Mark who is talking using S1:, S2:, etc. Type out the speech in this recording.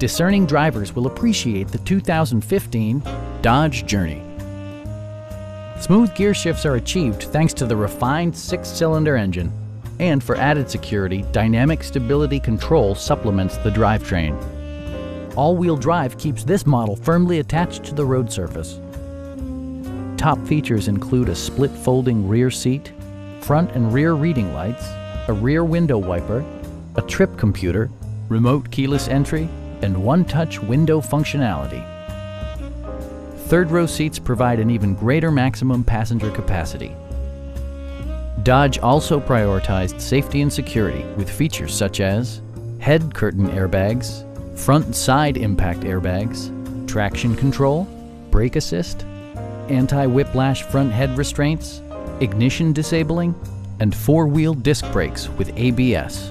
S1: discerning drivers will appreciate the 2015 Dodge Journey. Smooth gear shifts are achieved thanks to the refined six-cylinder engine. And for added security, Dynamic Stability Control supplements the drivetrain. All-wheel drive keeps this model firmly attached to the road surface. Top features include a split folding rear seat, front and rear reading lights, a rear window wiper, a trip computer, remote keyless entry, and one-touch window functionality. Third row seats provide an even greater maximum passenger capacity. Dodge also prioritized safety and security with features such as head curtain airbags, front and side impact airbags, traction control, brake assist, anti-whiplash front head restraints, ignition disabling, and four-wheel disc brakes with ABS.